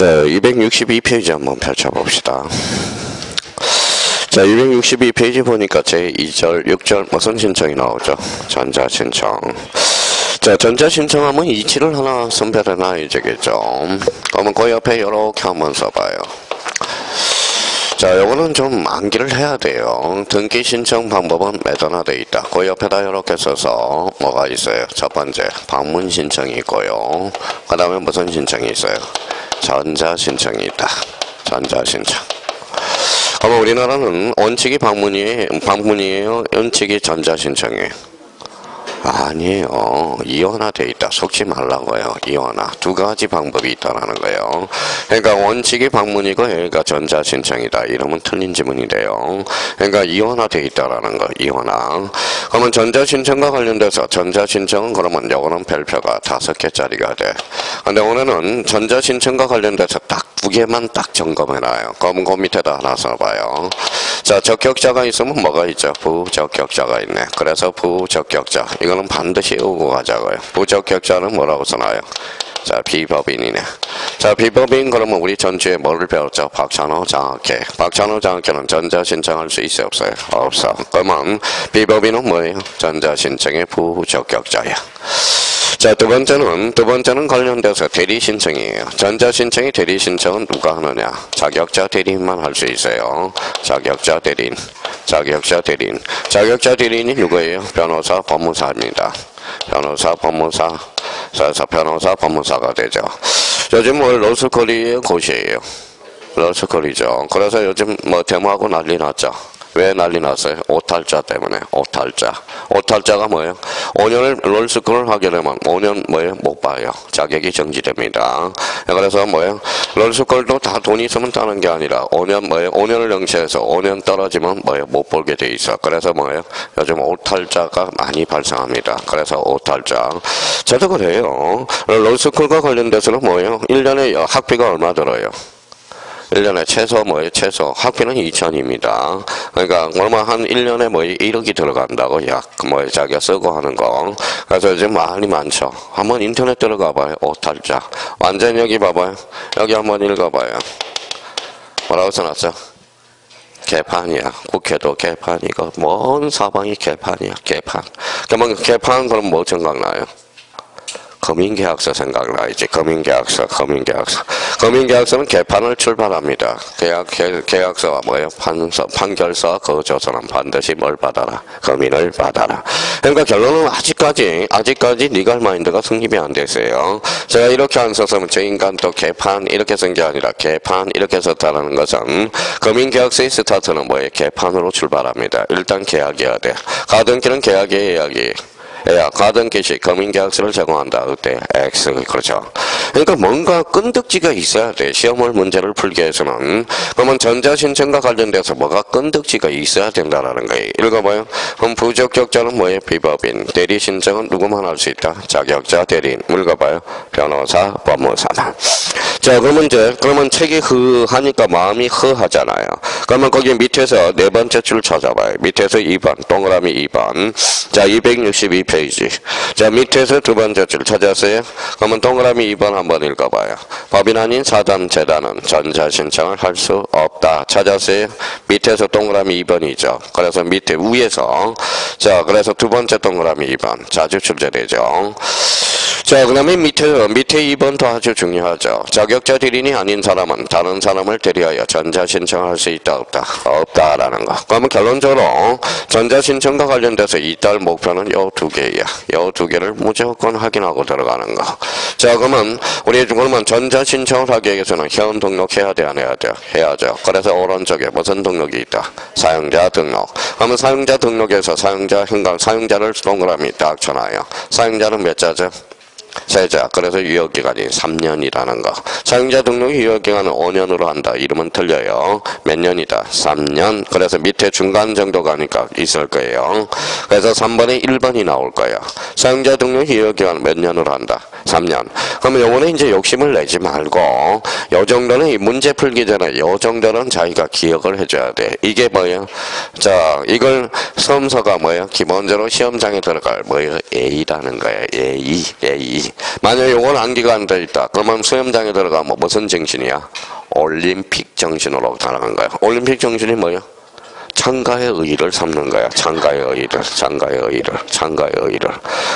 자, 262페이지 한번 펼쳐봅시다. 자, 262페이지 보니까 제2절, 6절 무슨 신청이 나오죠? 전자 신청. 자, 전자 신청하면 이치를 하나 선별해 놔야 되겠죠. 그러면 그 옆에 이렇게 한번 써봐요. 자, 요거는 좀 암기를 해야 돼요. 등기 신청 방법은 매단화되어 있다. 그 옆에다 이렇게 써서 뭐가 있어요? 첫 번째, 방문 신청이 있고요. 그 다음에 무슨 신청이 있어요? 전자 신청이 있다. 전자 신청. 그러면 우리나라는 원칙이 방문이에요. 방문이에요. 원칙이 전자 신청이에요. 아니에요. 이원화돼 있다. 속지 말라고요. 이원화. 두 가지 방법이 있다라는 거예요. 그러니까 원칙이 방문이고 여기가 전자 신청이다. 이러면 틀린 지문이 돼요. 그러니까 이원화돼 있다라는 거. 이원화. 그러면 전자 신청과 관련돼서 전자 신청은 그러면 요거는 별표가 다섯 개짜리가 돼. 근데 오늘은 전자 신청과 관련돼서 딱 두 개만 딱 점검해놔요. 그럼 그 밑에다 하나 써봐요. 자, 적격자가 있으면 뭐가 있죠? 부적격자가 있네. 그래서 부적격자. 이거는 반드시 오고 가자고요. 부적 격자는 뭐라고 써놔요? 자, 비법인이네. 자, 비법인 그러면 우리 전주에 뭐를 배웠죠? 박찬호 장학회. 박찬호 장학회는 전자 신청할 수 있어요? 없어요? 없어. 그러면 비법인은 뭐예요? 전자 신청의 부적격자야. 자, 두 번째는, 두 번째는 관련돼서 대리 신청이에요. 전자 신청이 대리 신청은 누가 하느냐? 자격자 대리인만 할 수 있어요. 자격자 대리인. 자격자 대리인. 자격자 대리인이 누구예요? 변호사, 법무사입니다. 변호사, 법무사. 그래서 변호사, 법무사가 되죠. 요즘 뭐 로스쿨리의 곳이에요. 로스쿨이죠. 그래서 요즘 뭐 데모하고 난리 났죠. 왜 난리 났어요? 오탈자 때문에. 오탈자. 오탈자가 뭐예요? 5년을 롤스쿨을 하게 되면 5년 뭐예요? 못 봐요. 자격이 정지됩니다. 그래서 뭐예요? 롤스쿨도 다 돈이 있으면 따는 게 아니라 5년 뭐예요? 5년을 영치해서 5년 떨어지면 뭐예요? 못 보게 돼 있어. 그래서 뭐예요? 요즘 오탈자가 많이 발생합니다. 그래서 오탈자. 저도 그래요. 롤스쿨과 관련돼서는 뭐예요? 1년에 학비가 얼마 들어요? 1년에 최소 뭐예요? 최소 학비는 2천입니다. 그러니까 얼마 한 1년에 뭐 1억이 들어간다고 약뭐 자기가 쓰고 하는 거. 그래서 이제 많이 많죠. 한번 인터넷 들어가 봐요. 오탈자. 완전 여기 봐봐요. 여기 한번 읽어봐요. 뭐라고 써놨어? 개판이야. 국회도 개판이고 먼 사방이 개판이야. 개판. 그러면 개판 그럼 뭐 생각나요? 검인계약서 생각나야지. 검인계약서, 검인계약서. 검인계약서는 개판을 출발합니다. 계약, 계약, 서가 뭐예요? 판서, 판결서, 그 조서는 반드시 뭘 받아라? 검인을 받아라. 그러니까 결론은 아직까지, 아직까지 리갈 마인드가 성립이 안 됐어요. 제가 이렇게 안 썼으면 저 인간 또 개판, 이렇게 쓴 게 아니라 개판, 이렇게 썼다는 것은 검인계약서의 스타트는 뭐예요? 개판으로 출발합니다. 일단 계약해야 돼. 가등기는 계약이. 야, 가던 개시 검인계약서를 제공한다. 그때 X 그렇죠. 그러니까 뭔가 끈덕지가 있어야 돼. 시험을 문제를 풀기 위해서는 그러면 전자신청과 관련돼서 뭐가 끈덕지가 있어야 된다라는 거예요. 읽어봐요. 그럼 부적격자는 뭐예요? 비법인. 대리신청은 누구만 할 수 있다. 자격자 대리인. 읽어봐요. 변호사, 법무사만. 자, 그러면 이제 그러면 책이 흐하니까 마음이 흐하잖아요. 그러면 거기 밑에서 네 번째 줄 찾아봐요. 밑에서 2번, 동그라미 2번. 자, 262 페이지. 자, 밑에서 두 번째 줄 찾았어요? 그러면 동그라미 2번 한번 읽어봐요. 법인 아닌 사단 재단은 전자 신청을 할 수 없다. 찾았어요? 밑에서 동그라미 2번이죠. 그래서 밑에 위에서 자, 그래서 두 번째 동그라미 2번 자주 출제되죠. 자, 그 다음에 밑에, 밑에 2번도 아주 중요하죠. 자격자 대리인이 아닌 사람은 다른 사람을 대리하여 전자 신청할 수 있다, 없다? 없다라는 거. 그러면 결론적으로 전자 신청과 관련돼서 이달 목표는 요 두 개야. 요 두 개를 무조건 확인하고 들어가는 거. 자, 그러면 우리 그러면 전자 신청을 하기 위해서는 현 등록해야 돼, 안 해야 돼? 해야죠. 그래서 오른쪽에 무슨 등록이 있다? 사용자 등록. 그러면 사용자 등록에서 사용자 현관, 사용자를 동그라미 딱 쳐놔요. 사용자는 몇 자죠? 세자 그래서 유효기간이 3년이라는 거. 사용자 등록 유효기간은 5년으로 한다. 이름은 틀려요. 몇 년이다? 3년. 그래서 밑에 중간 정도 가니까 있을 거예요. 그래서 3번에 1번이 나올 거예요. 사용자 등록 유효기간 몇 년으로 한다 3년 그러면 요거는 이제 욕심을 내지 말고 요 정도는 문제 풀기 전에 요 정도는 자기가 기억을 해줘야 돼 이게 뭐예요 자 이걸 섬서가 뭐예요 기본적으로 시험장에 들어갈 뭐예요 A라는 거예요 A A 이. 만약에 요건 암기가 안 돼 있다. 그러면 수험장에 들어가면 무슨 정신이야? 올림픽 정신으로 따라간 거야. 올림픽 정신이 뭐야? 참가의 의의를 삼는 거야. 참가의 의의를, 참가의 의의를, 참가의 의의를.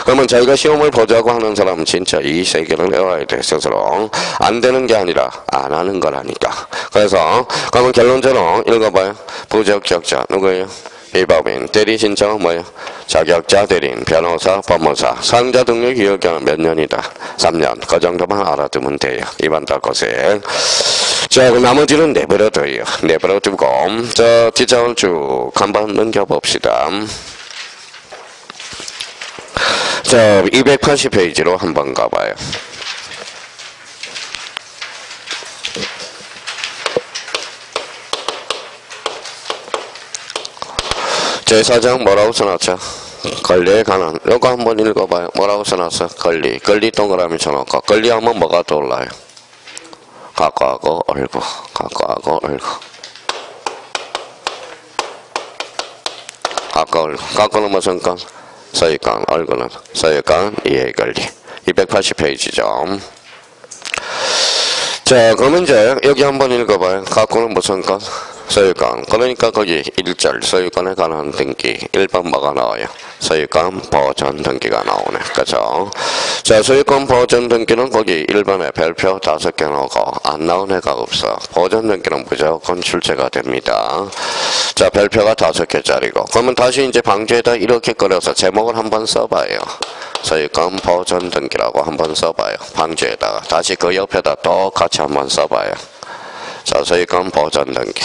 그러면 자기가 시험을 보자고 하는 사람은 진짜 이 세계를 외워야 돼, 스스로. 안 되는 게 아니라 안 하는 거라니까. 그래서, 그러면 결론적으로 읽어봐요. 부적격자, 누구예요? 비법인, 대리 신청은 뭐예요? 자격자 대리인, 변호사, 법무사, 상자 등록 기억에는 몇 년이다? 3년. 그 정도만 알아두면 돼요. 이번 달 고생. 자, 그 나머지는 내버려둬요. 내버려두고, 저 뒷장을 쭉 한번 넘겨봅시다. 자, 280페이지로 한번 가봐요. 제사장 뭐라고 써놨죠? 권리에 관한 이거 한번 읽어봐요. 뭐라고 써놨어? 권리. 권리 동그라미 쳐놓고 권리하면 뭐가 떠올라요? 각과하고 얼고 각과하고 얼고 각과 얼고 각과는 무슨 건? 소유권 얼고는 소유권 이해권리 280페이지죠. 자, 그러면 이제 여기 한번 읽어봐요. 갖고는 무슨 것? 소유권. 그러니까 거기 1절 소유권에 관한 등기 1번 뭐가 나와요? 소유권 보전 등기가 나오네. 그죠? 자, 소유권 보전 등기는 거기 1번에 별표 5개 나오고 안 나온 애가 없어. 보전 등기는 무조건 출제가 됩니다. 자, 별표가 5개짜리고. 그러면 다시 이제 방지에다 이렇게 끌어서 제목을 한번 써봐요. 소유권 보전 등기라고 한번 써봐요. 방지에다가 다시 그 옆에다 똑같이 한번 써봐요. 자, 소유권 보전 등기.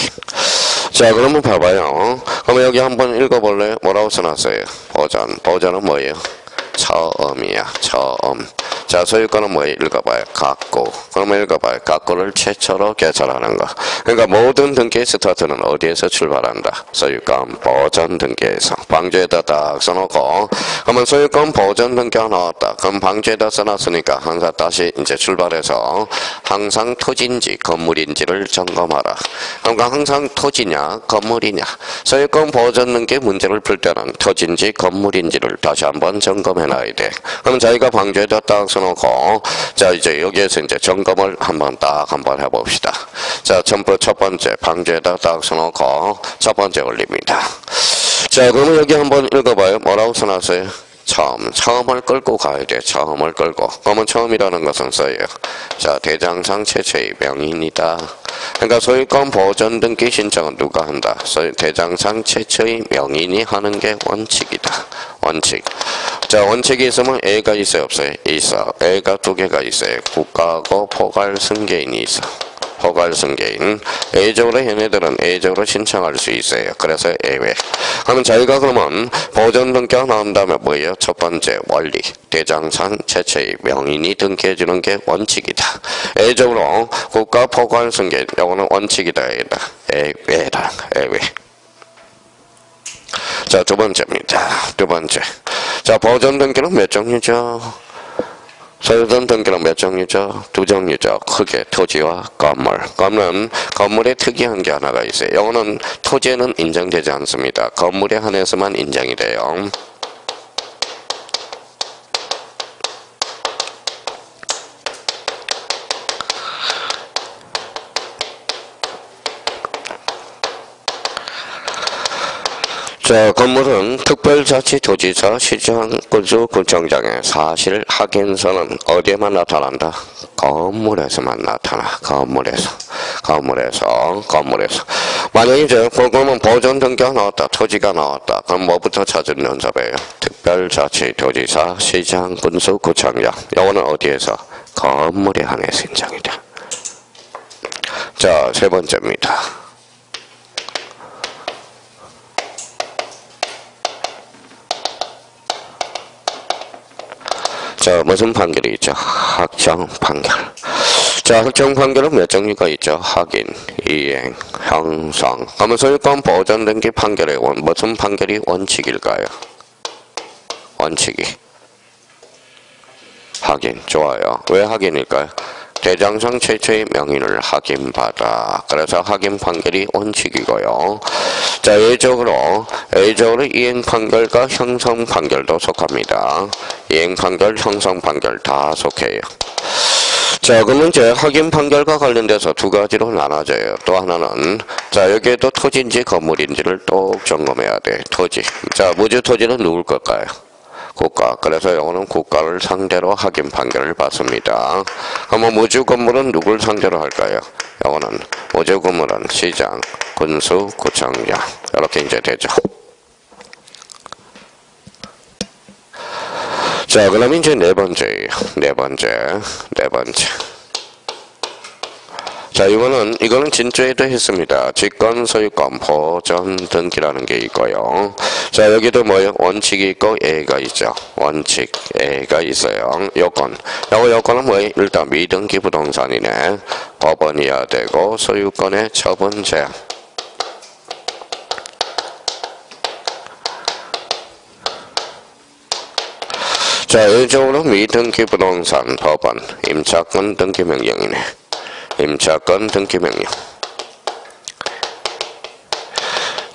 자, 그러면 봐봐요. 그러면 여기 한번 읽어볼래요? 뭐라고 써놨어요? 보전. 보전은 뭐예요? 처음이야. 처음. 자, 소유권은 뭐예요? 읽어봐요. 갖고. 그러면 읽어봐요. 갖고를 최초로 개설하는 거. 그러니까 모든 등기의 스타트는 어디에서 출발한다? 소유권 보전 등기에서. 방지에다 딱 써놓고, 그러면 소유권 보전 등기가 나왔다. 그럼 방지에다 써놨으니까 항상 다시 이제 출발해서 항상 토지인지 건물인지를 점검하라. 그러니까 항상 토지냐 건물이냐. 소유권 보전 등기 문제를 풀 때는 토지인지 건물인지를 다시 한번 점검해 놔야 돼. 그럼 자기가 방지에다 딱 써놓고, 자, 이제 여기에서 이제 점검을 한번 딱 한번 해봅시다. 자, 전부 첫 번째 방지에다 딱 써놓고, 첫 번째 올립니다. 자, 그러면 여기 한번 읽어봐요. 뭐라고 써놨어요? 처음, 처음을 끌고 가야 돼. 처음을 끌고. 그러면 처음이라는 것은 써요. 자, 대장상 최초의 명인이다. 그러니까 소유권 보전 등기 신청은 누가 한다? 소유 대장상 최초의 명인이 하는 게 원칙이다. 원칙. 자, 원칙이 있으면 A가 있어요, 없어요? 있어. A가 두 개가 있어요. 국가하고 포괄 승계인이 있어. 포괄 승계인. A적으로 얘네들은 A적으로 신청할 수 있어요. 그래서 예외. 그러면 저희가 그러면 보전 등기가 나온 다음에 뭐예요? 첫 번째 원리. 대장상 최초의 명인이 등기해주는 게 원칙이다. A적으로 국가 포괄 승계인. 요거는 원칙이다. 예외다. 예외. 자, 두 번째입니다. 두 번째. 자, 보전 등기는 몇 종류죠? 소유권 등기는 몇 종류죠? 두 종류죠. 크게 토지와 건물. 건물은 건물에 특이한 게 하나가 있어요. 이거는 토지에는 인정되지 않습니다. 건물에 한해서만 인정이 돼요. 자, 건물은 특별자치도지사 시장구조 구청장의 사실 확인서는 어디에만 나타난다? 건물에서만 나타나. 건물에서. 건물에서. 건물에서. 만약에 이제 그러면 보존 등기가 나왔다. 토지가 나왔다. 그럼 뭐부터 찾은 연습이에요? 특별자치도지사 시장군수구청장. 요거는 어디에서? 건물에 한해서 인정이다. 자, 세 번째입니다. 자, 무슨 판결이 있죠? 확정 판결. 자, 확정 판결은 몇 종류가 있죠? 확인, 이행, 형성. 그러면 소유권 보전 등기 판결의 원, 무슨 판결이 원칙일까요? 원칙이. 확인, 좋아요. 왜 확인일까요? 대장상 최초의 명인을 확인받아. 그래서 확인 판결이 원칙이고요. 자, 예적으로, 예적으로 이행 판결과 형성 판결도 속합니다. 이행 판결, 형성 판결 다 속해요. 자, 그러면 이제 확인 판결과 관련돼서 두 가지로 나눠져요. 또 하나는, 자, 여기에도 토지인지 건물인지를 똑 점검해야 돼. 토지. 자, 무주 토지는 누굴 걸까요? 국가. 그래서 요거는 국가를 상대로 확인 판결을 받습니다. 그러면 무주 건물은 누굴 상대로 할까요? 요거는 무주 건물은 시장, 군수, 구청장. 이렇게 이제 되죠. 자, 그럼 이제 네 번째예요. 네 번째, 네 번째. 자, 이거는, 이거는 진주에도 했습니다. 직권, 소유권, 보전 등기라는 게 있고요. 자, 여기도 뭐요? 원칙이 있고, 예가 있죠. 원칙, 예가 있어요. 요건. 요거 요건은 뭐예요? 일단 미등기 부동산이네. 법원이어야 되고, 소유권의 처분 제한. 자, 일적으로 미등기 부동산 법원 임차권 등기 명령이네. 임차권 등기 명령.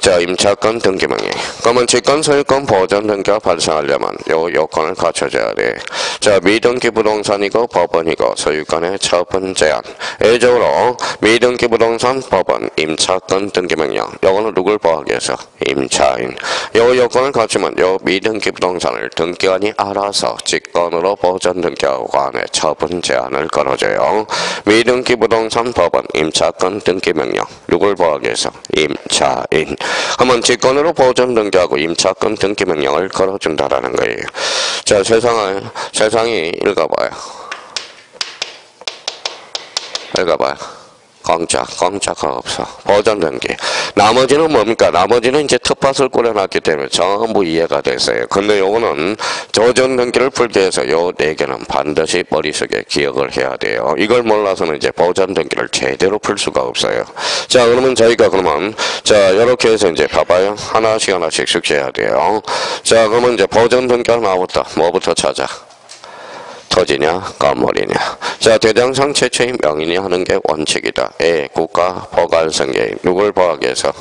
자, 임차권 등기 명령. 그러면 직권 소유권 보전 등기가 발생하려면 요 요건을 갖춰줘야 돼. 자, 미등기 부동산이고 법원이고 소유권의 처분 제한. 예적으로 미등기 부동산 법원 임차권 등기 명령. 요거는 누굴 보호하기 위해서? 임차인. 요 요건을 갖추면 요 미등기 부동산을 등기관이 알아서 직권으로 보전 등기하고 관해 처분 제한을 걸어줘요. 미등기 부동산 법원 임차권 등기 명령. 누굴 보호하기 위해서? 임차인. 그러면 직권으로 보전 등기하고 임차권 등기 명령을 걸어준다라는 거예요. 자, 세상을, 세상이 읽어봐요. 읽어봐요. 공짜, 공짜가 없어. 보전 등기. 나머지는 뭡니까? 나머지는 이제 텃밭을 꾸려놨기 때문에 전부 이해가 됐어요. 근데 요거는 조전 등기를 풀기 위해서 요 네 개는 반드시 머릿속에 기억을 해야 돼요. 이걸 몰라서는 이제 보전 등기를 제대로 풀 수가 없어요. 자, 그러면 저희가 그러면, 자, 이렇게 해서 이제 봐봐요. 하나씩 하나씩 숙제해야 돼요. 자, 그러면 이제 보전 등기가 나왔다. 뭐부터 찾아? 토지냐 건물이냐. 자 대장상 최초의 명인이 하는 게 원칙이다. 예 국가 포괄성계인 누굴 보호하기 위해서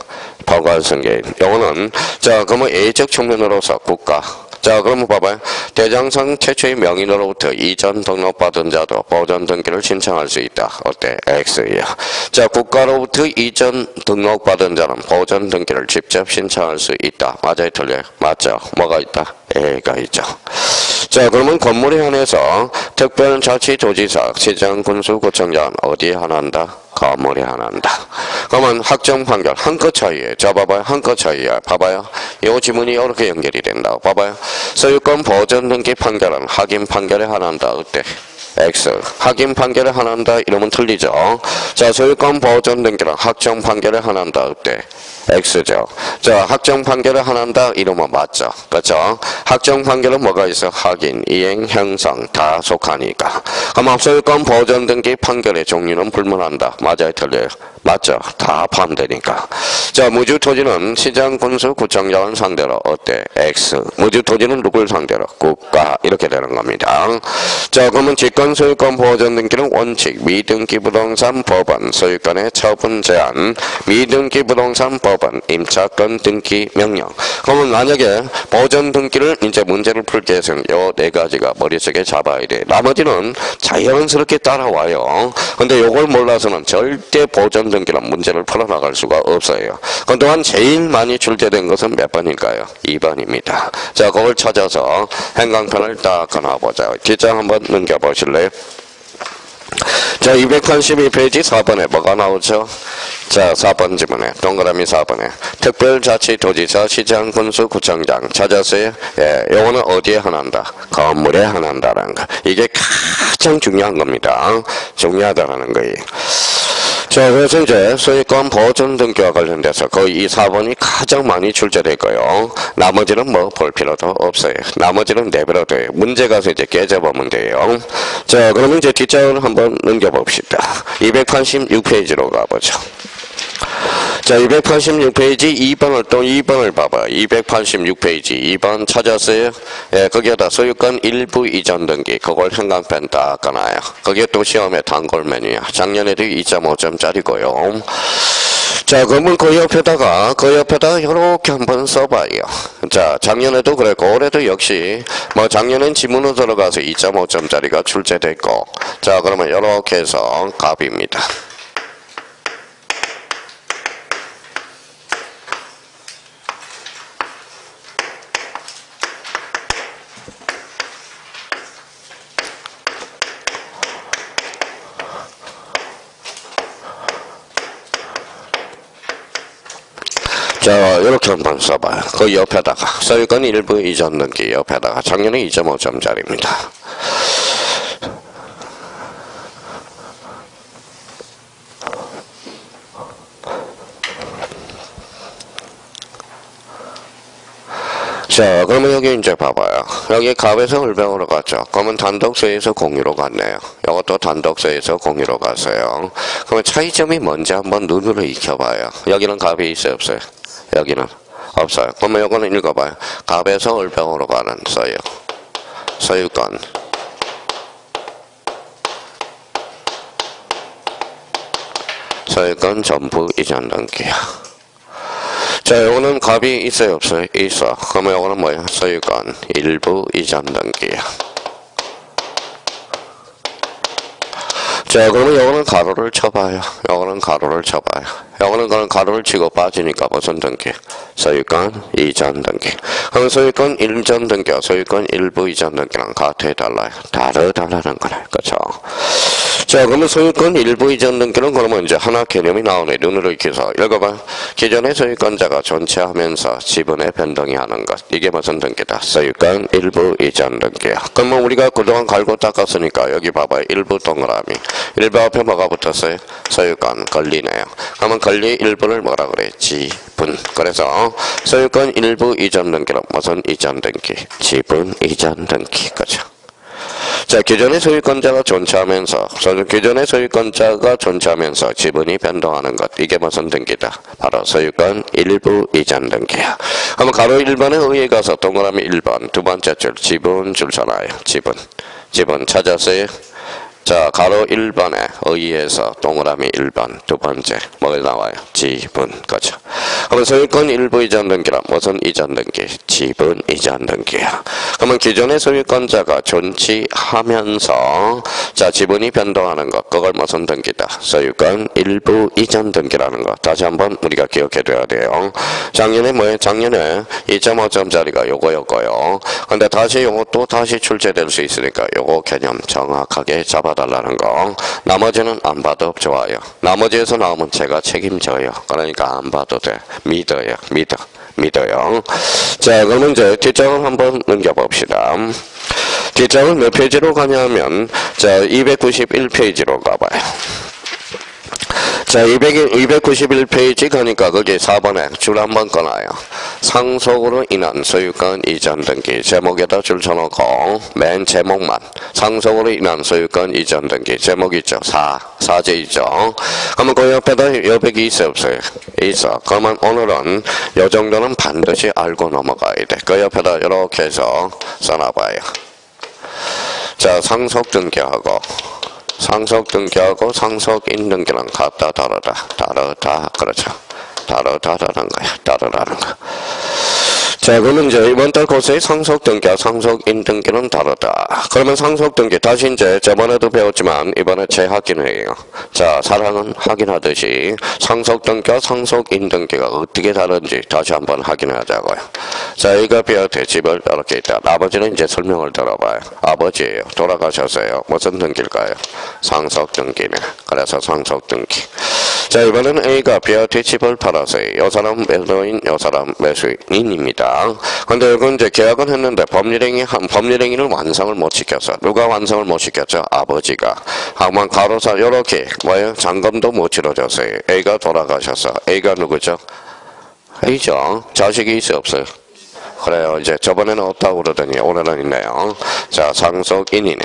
포괄성계인 요거는 자 그러면 예적 측면으로서 국가. 자 그러면 봐봐요. 대장상 최초의 명인으로부터 이전 등록받은 자도 보전 등기를 신청할 수 있다. 어때? X야. 자 국가로부터 이전 등록받은 자는 보전 등기를 직접 신청할 수 있다. 맞아요? 틀려요? 맞죠? 뭐가 있다? A가 있죠 자 그러면 건물에 한해서 특별자치도지사, 시장, 군수, 구청장 어디에 하나한다? 건물에 하나한다. 그러면 확정 판결 한끗 차이에 자 봐봐요 한끗 차이야 봐봐요 이 지문이 이렇게 연결이 된다고 봐봐요 소유권 보전 등기 판결은 확인 판결에 하나한다 어때? X 확인 판결에 하나한다 이러면 틀리죠 자 소유권 보전 등기는 확정 판결에 하나한다 어때? X죠. 자, 확정 판결을 하나한다 이러면 맞죠. 그렇죠? 확정 판결은 뭐가 있어? 확인, 이행, 형성 다 속하니까. 그럼 앞소유권 보전 등기 판결의 종류는 불문한다. 맞아요, 틀려요? 맞죠? 다 포함되니까. 자, 무주 토지는 시장, 군수, 구청장을 상대로 어때? X. 무주 토지는 누굴 상대로? 국가. 이렇게 되는 겁니다. 자, 그러면 직권 소유권 보전 등기는 원칙, 미등기 부동산 법원, 소유권의 처분 제한, 미등기 부동산 법원, 임차권 등기 명령. 그러면 만약에 보전 등기를 이제 문제를 풀때 해서는 요네 가지가 머릿속에 잡아야 돼. 나머지는 자연스럽게 따라와요. 근데 요걸 몰라서는 절대 보전 등기란 문제를 풀어나갈 수가 없어요. 그동안 제일 많이 출제된 것은 몇 번일까요? 2번입니다. 자, 그걸 찾아서 행강편을 딱 끊어보자. 뒷장 한번 넘겨보실래요? 자, 282페이지 4번에 뭐가 나오죠? 자, 4번 지문에 동그라미 4번에 특별자치도지사, 시장, 군수, 구청장 찾았어요? 예, 요거는 어디에 하나한다? 건물에 하나한다라는 거. 이게 가장 중요한 겁니다. 중요하다라는 거예요. 자, 그래서 이제 소유권 보존 등기와 관련돼서 거의 이 4번이 가장 많이 출제될 거예요. 나머지는 뭐 볼 필요도 없어요. 나머지는 내버려 둬요. 문제 가서 이제 깨져보면 돼요. 자, 그러면 이제 뒷장을 한번 넘겨봅시다. 286페이지로 가보죠. 자, 286페이지 2번을 또 2번을 봐봐. 286페이지 2번 찾았어요? 예, 거기에다 소유권 일부 이전 등기 그걸 형광펜 딱 까놔요. 거기에 또 시험에 단골 메뉴야. 작년에도 2.5점짜리고요. 자, 그러면 그 옆에다가, 그 옆에다가 이렇게 한번 써봐요. 자, 작년에도 그랬고, 올해도 역시, 뭐, 작년엔 지문으로 들어가서 2.5점짜리가 출제됐고, 자, 그러면 이렇게 해서 값입니다. 자, 이렇게 써봐요. 그 옆에다가, 소유권 일부 이전 등기 옆에다가, 작년에 2.5점짜리입니다. 자, 그러면 여기 이제 봐봐요. 여기 값에서 을병으로 갔죠. 그러면 단독서에서 공유로 갔네요. 이것도 단독서에서 공유로 갔어요. 그러면 차이점이 뭔지 한번 눈으로 익혀봐요. 여기는 값이 있어요, 없어요? 여기는 없어요. 그러면 이거는 읽어봐요. 값에서 을병으로 가는 서유. 서유권. 서유권 전부 이전 등기야. 자, 요거는 값이 있어요, 없어요? 있어. 그러면 요거는 뭐야? 소유권 일부 이전 등기야. 자, 그러면 요거는 가로를 쳐봐요. 요거는 가로를 쳐봐요. 요거는 그런 가로를 치고 빠지니까 무슨 등기? 소유권 이전 등기. 그럼 소유권 일전 등기와 소유권 일부 이전 등기랑 같아 달라요. 다르다라는 거네. 그쵸? 자, 그러면 소유권 일부 이전 등기는 그러면 이제 하나 개념이 나오네. 눈으로 익혀서 읽어봐. 기존의 소유권자가 존치하면서 지분의 변동이 하는 것. 이게 무슨 등기다? 소유권 일부 이전 등기야. 그러면 우리가 그동안 갈고 닦았으니까 여기 봐봐. 일부 동그라미. 일부 앞에 뭐가 붙었어요? 소유권 권리네요. 그러면 권리 일부를 뭐라 그래? 지분. 그래서 소유권 일부 이전 등기는 무슨 이전 등기? 지분 이전 등기. 그죠? 자, 기존의 소유권자가 존치하면서, 소- 기존의 소유권자가 존치하면서 지분이 변동하는 것. 이게 무슨 등기다? 바로 소유권 일부 이전 등기야. 그럼 가로 1번에 의해 가서 동그라미 1번, 두 번째 줄, 지분 줄 서나요. 지분. 지분 찾았어요? 자, 가로 1번에 의해서 동그라미 1번, 두 번째, 뭐가 나와요? 지분, 그죠? 그러면 소유권 일부 이전 등기라 무슨 이전 등기? 지분 이전 등기야. 그러면 기존의 소유권자가 존치하면서 자, 지분이 변동하는 것, 그걸 무슨 등기다? 소유권 일부 이전 등기라는 거. 다시 한번 우리가 기억해둬야 돼요. 작년에 뭐예요? 작년에 2.5점짜리가 요거였고요. 근데 다시 또 다시 출제될 수 있으니까 요거 개념 정확하게 잡아달라는 거. 나머지는 안 봐도 좋아요. 나머지에서 나오면 제가 책임져요. 그러니까 안 봐도 돼. 믿어요. 믿어. 믿어요. 자, 그러면 이제 뒷장을 한번 넘겨봅시다. 뒷장은 몇 페이지로 가냐면, 자, 291페이지로 가봐요. 자, 200, 291페이지 가니까 거기 4번에 줄 한번 꺼놔요. 상속으로 인한 소유권 이전 등기 제목에다 줄 쳐놓고 맨 제목만 상속으로 인한 소유권 이전 등기 제목 있죠? 4, 사제 있죠? 그러면 그 옆에다 여백이 있어 없어요? 있어. 그러면 오늘은 요 정도는 반드시 알고 넘어가야 돼. 그 옆에다 이렇게 해서 써놔봐요. 자, 상속 등기하고 상속 등기하고 상속인 등기랑 같다 다르다 다르다 그렇죠 다르다라는 거야 다르다는 거. 자 그러면 이제 이번 달 고세의 상속 등기와 상속인 등기는 다르다. 그러면 상속 등기 다시 이제 저번에도 배웠지만 이번에 재확인 회예요. 자 사랑은 확인하듯이 상속 등기와 상속인 등기가 어떻게 다른지 다시 한번 확인하자고요. 자 이거 비어트 집을 이렇게 있다. 나머지는 이제 설명을 들어봐요. 아버지예요. 돌아가셨어요. 무슨 등기일까요? 상속 등기네. 그래서 상속 등기. 자 이번에는 A가 비어트 집을 팔았어요. 요 사람 매도인, 요 사람 매수인입니다. 근데 이건 이제 계약은 했는데 법률행위 한 법률행위는 완성을 못 시켰어. 누가 완성을 못 시켰죠? 아버지가. 하만 가로사 요렇게 뭐예요? 잔금도 못 치러줬어요. A가 돌아가셨어. A가 누구죠? A죠. 자식이 있어 없어요? 그래요. 이제 저번에는 없다고 그러더니 오늘은 있네요. 자, 상속인이네.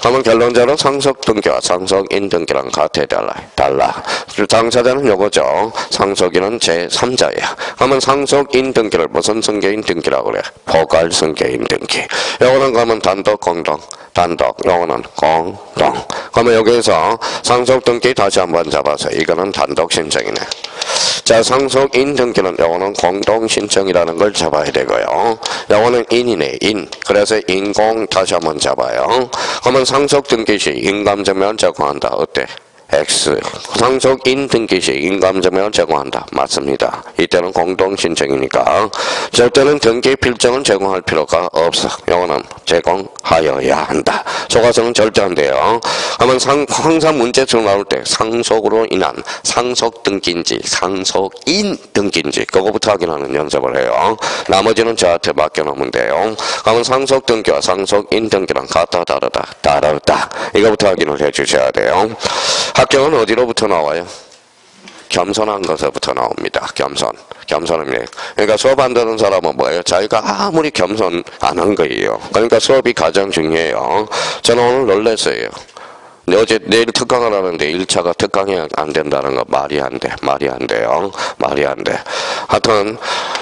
그러면 결론적으로 상속 등기와 상속인 등기랑 같아 달라. 달라. 당사자는 요거죠. 상속인은 제3자야. 그러면 상속인 등기를 무슨 승계인 등기라고 그래? 포괄 승계인 등기. 요거는 그러면 단독 공동. 단독, 요거는 공동. 그러면 여기에서 상속 등기 다시 한번 잡아서 이거는 단독 신청이네. 자, 상속인 등기는 요거는 공동 신청이라는 걸 잡아야 되고요. 요거는 인이네, 인. 그래서 인공 다시 한번 잡아요. 그러면 상속 등기 시 인감증명을 제공한다. 어때? X. 상속인 등기 시 인감증명을 제공한다. 맞습니다. 이때는 공동 신청이니까 절대는 등기 필정을 제공할 필요가 없어. 요거는 제공하여야 한다. 속아서는 절대 안 돼요. 그러면 상, 항상 문제점 나올 때 상속으로 인한 상속 등기인지 상속인 등기인지 그거부터 확인하는 연습을 해요. 나머지는 저한테 맡겨놓으면 돼요. 그러면 상속 등기와 상속인 등기랑 같다 다르다 다르다 이거부터 확인을 해주셔야 돼요. 합격은 어디로부터 나와요? 겸손한 것에부터 나옵니다. 겸손. 겸손입니다. 그러니까 수업 안 듣는 사람은 뭐예요? 자기가 아무리 겸손 안 한 거예요. 그러니까 수업이 가장 중요해요. 저는 오늘 놀랐어요. 어제 내일 특강을 하는데 1차가 특강이 안 된다는 거 말이 안 돼. 말이 안 돼요. 말이 안 돼. 하여튼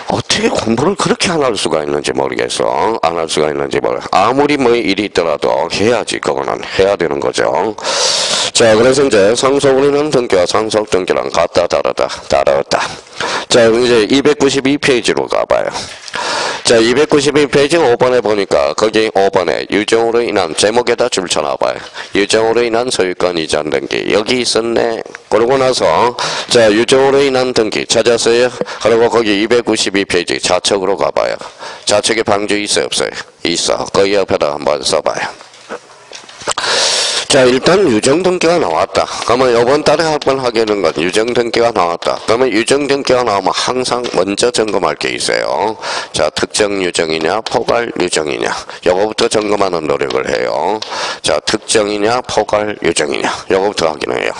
어떻게 공부를 그렇게 안 할 수가 있는지 모르겠어. 안 할 수가 있는지 모르 아무리 뭐 일이 있더라도 해야지. 그거는 해야 되는 거죠. 자, 그래서 이제 상속으로는 등기와 상속 등기랑 같다 다르다 다르다. 자, 이제 292페이지로 가봐요. 자, 292페이지 5번에 보니까 거기 5번에 유정으로 인한 제목에다 줄 쳐놔봐요. 유정으로 인한 소유권 이전 등기 여기 있었네. 그러고 나서 자 유정으로 인한 등기 찾았어요. 그리고 거기 292페이지 좌측으로 가봐요. 좌측에 방주 있어요 없어요? 있어. 거기 옆에다 한번 써봐요. 자 일단 유정등기가 나왔다. 그러면 이번 달에 한번 하게 되는 건 유정등기가 나왔다. 그러면 유정등기가 나오면 항상 먼저 점검할 게 있어요. 자 특정 유정이냐 포괄 유정이냐 요거부터 점검하는 노력을 해요. 자 특정이냐 포괄 유정이냐 요거부터 확인해요.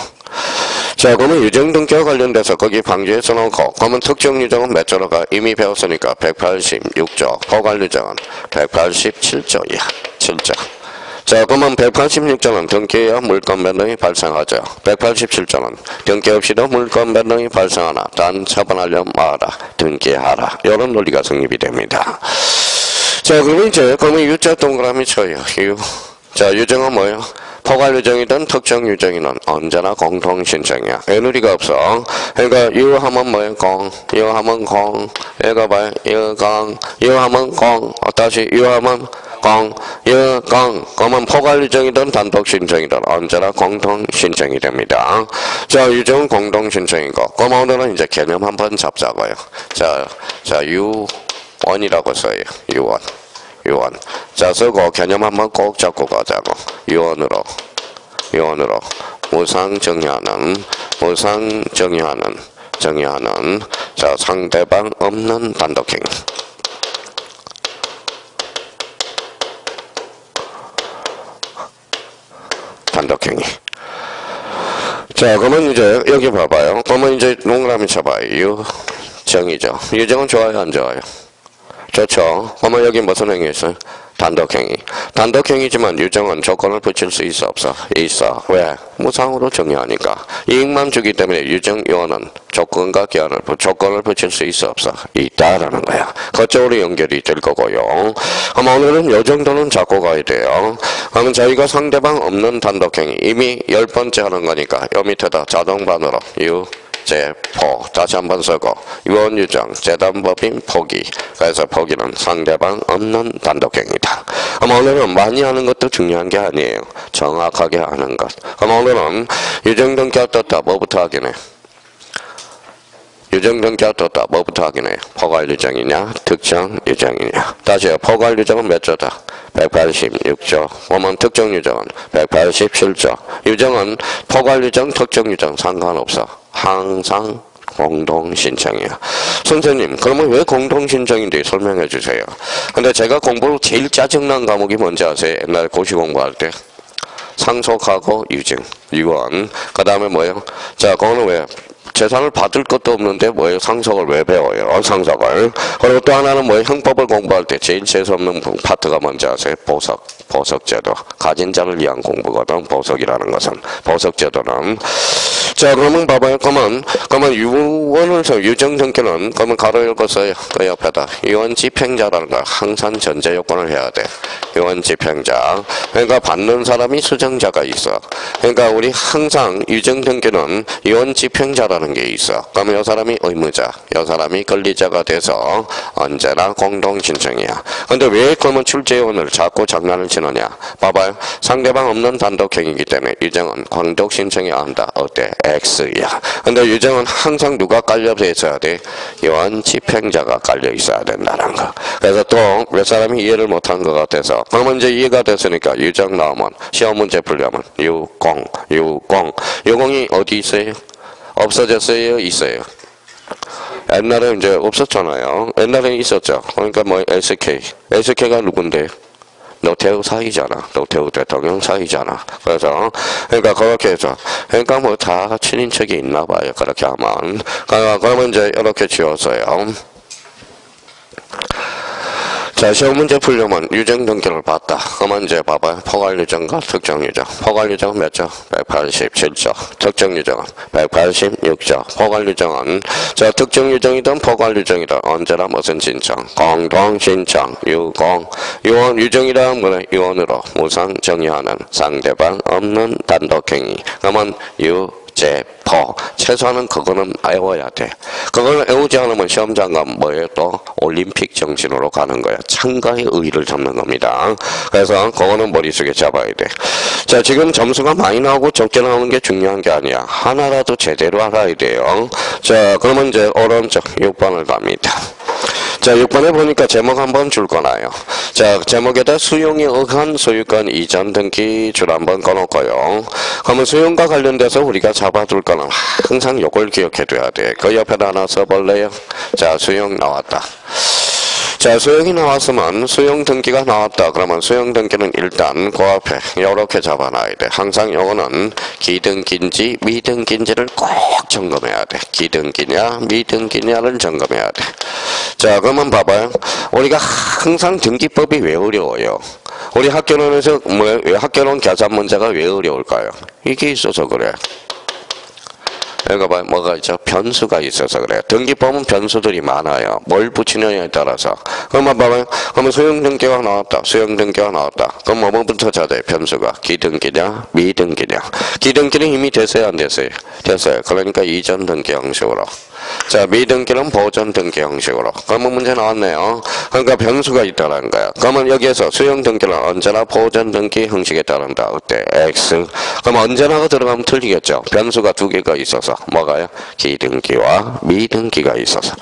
자 그러면 유정등기와 관련돼서 거기 방지에 써놓고 그러면 특정 유정은 몇 조로가 이미 배웠으니까 186조 포괄 유정은 187조이야 7조 자, 그러면 186조는 등기해야 물건 변동이 발생하죠. 187조는 등기 없이도 물건 변동이 발생하나 단 처분하려 마라 등기하라. 이런 논리가 성립이 됩니다. 자, 그러면 이제 그러면 유자 동그라미 쳐요. 유. 자, 유정은 뭐예요? 포괄 유정이든 특정 유정이든 언제나 공통 신청이야. 애누리가 없어. 그러니까 유하면 뭐예요? 공. 유하면 공. 읽어봐요. 유공. 유하면 공. 어, 다시 유하면 공, 유, 공, 그러면 포괄 유정이든 단독 신청이든 언제나 공동 신청이 됩니다. 자, 유정은 공동 신청이고, 오늘은 이제 개념 한번 잡자고요. 자, 자, 유원이라고 써요. 유원. 유원. 자, 쓰고 개념 한번 꼭 잡고 가자고. 유원으로. 유원으로. 무상 정의하는, 무상 정의하는, 정의하는, 자, 상대방 없는 단독행 단독행위. 자, 그러면 이제 여기 봐봐요. 그러면 이제 동그라미 쳐봐요. 유정이죠. 유정은 좋아요, 안 좋아요? 좋죠. 그러면 여기 무슨 행위 있어요? 단독행위. 단독행위지만 유정은 조건을 붙일 수 있어 없어? 있어. 왜? 무상으로 정의하니까. 이익만 주기 때문에 유정 요원은 조건과 기한을 조건을 붙일 수 있어 없어? 있다라는 거야. 그쪽으로 연결이 될 거고요. 그럼 오늘은 요 정도는 잡고 가야 돼요. 그러면 저희가 상대방 없는 단독행위 이미 열 번째 하는 거니까 요 밑에다 자동반으로 유 제포. 다시 한번 쓰고 유언유정 재단법인 포기. 그래서 포기는 상대방 없는 단독행위다. 그럼 오늘은 많이 하는 것도 중요한 게 아니에요. 정확하게 하는 것. 그럼 오늘은 유정등기 어떻다. 뭐부터 확인해? 유정등기 어떻다. 뭐부터 확인해? 포괄 유정이냐? 특정 유정이냐? 다시요. 포괄 유정은 몇 조다? 186조. 보면 특정 유정은 187조. 유정은 포괄 유정 특정 유정 상관없어 항상 공동 신청이야. 선생님, 그러면 왜 공동 신청인지 설명해 주세요. 근데 제가 공부로 제일 짜증난 과목이 뭔지 아세요? 옛날에 고시 공부할 때. 상속하고 유증, 유언. 그 다음에 뭐예요? 자, 그거는 왜? 재산을 받을 것도 없는데 뭐예요? 상속을 왜 배워요? 상속을. 그리고 또 하나는 뭐예요? 형법을 공부할 때 제일 재수 없는 파트가 뭔지 아세요? 보석. 보석제도. 가진 자를 위한 공부거든. 보석이라는 것은. 보석제도는. 자, 그러면 봐봐요. 그러면, 그러면 유언을서 유정등기는, 그러면 가로 읽었어요. 그 옆에다. 유언집행자라는 거 항상 전제 요건을 해야 돼. 유언집행자. 그러니까 받는 사람이 수정자가 있어. 그러니까 우리 항상 유정등기는 유언집행자라는 게 있어. 그러면 이 사람이 의무자, 이 사람이 권리자가 돼서 언제나 공동 신청이야. 근데 왜 그러면 출제원을 자꾸 장난을 치느냐? 봐봐요. 상대방 없는 단독행위이기 때문에 유정은 공동 신청해야 한다. 어때? X야. 근데 유정은 항상 누가 깔려져 있어야 돼? 유언집행자가 깔려 있어야 된다는 거. 그래서 또 몇 사람이 이해를 못한 것 같아서 그러면 이제 이해가 됐으니까 유정 나오면 시험 문제 풀려면 유공, 유공. 유공이 어디 있어요? 없어졌어요? 있어요? 옛날에 이제 없었잖아요. 옛날에 있었죠. 그러니까 뭐 SK. SK가 누군데? 노태우 사이잖아. 노태우 대통령 사이잖아. 그래서 그러니까 그렇게 해서 그러니까 뭐 다 친인척이 있나 봐요. 그렇게 하면. 그러면 이제 이렇게 지웠어요. 자, 시험 문제 풀려면 유정 등기를 봤다. 그러면 이제 봐봐요. 포괄 유정과 특정 유정. 포괄 유정은 몇 점? 187점. 특정 유정은 186점. 포괄 유정은 자, 특정 유정이든 포괄 유정이든 언제나 무슨 신청? 공동 신청. 유공. 유언 유정이란 뭐냐? 유언으로 무상 정의하는 상대방 없는 단독행위. 그러면 유 제포 최소한은 그거는 외워야 돼. 그걸 외우지 않으면 시험장 가면 뭐예요? 또 올림픽 정신으로 가는 거야. 참가의 의의를 잡는 겁니다. 그래서 그거는 머릿속에 잡아야 돼. 자 지금 점수가 많이 나오고 적게 나오는 게 중요한 게 아니야. 하나라도 제대로 알아야 돼요. 자 그러면 이제 오른쪽 6번을 갑니다. 자, 6번에 보니까 제목 한번 줄 거나요. 자, 제목에다 수용에 의한 소유권 이전 등기 줄 한번 꺼놓고요. 그러면 수용과 관련돼서 우리가 잡아둘 거는 항상 요걸 기억해둬야 돼. 그 옆에다 하나 써볼래요? 자, 수용 나왔다. 자, 수용이 나왔으면 수용 등기가 나왔다. 그러면 수용 등기는 일단 그 앞에 이렇게 잡아놔야 돼. 항상 요거는 기등기인지 미등기인지를 꼭 점검해야 돼. 기등기냐 미등기냐를 점검해야 돼. 자, 그러면 봐봐요. 우리가 항상 등기법이 왜 어려워요? 우리 학교론에서 뭐, 왜 학교론 계산 문제가 왜 어려울까요? 이게 있어서 그래. 여기 봐요. 뭐가 있죠? 변수가 있어서 그래요. 등기법은 변수들이 많아요. 뭘 붙이느냐에 따라서. 그러면 봐봐요. 그러면 수용등기가 나왔다. 수용등기가 나왔다. 그럼 뭐부터 찾아야 변수가. 기등기냐? 미등기냐? 기등기는 이미 됐어요? 안 됐어요? 됐어요. 그러니까 이전 등기 형식으로. 자, 미등기는 보전 등기 형식으로. 그러면 문제 나왔네요. 그러니까 변수가 있다는 거야. 그러면 여기에서 수용 등기는 언제나 보전 등기 형식에 따른다. 어때? X. 그럼 언제나가 들어가면 틀리겠죠. 변수가 두 개가 있어서. 뭐가요? 기등기와 미등기가 있어서.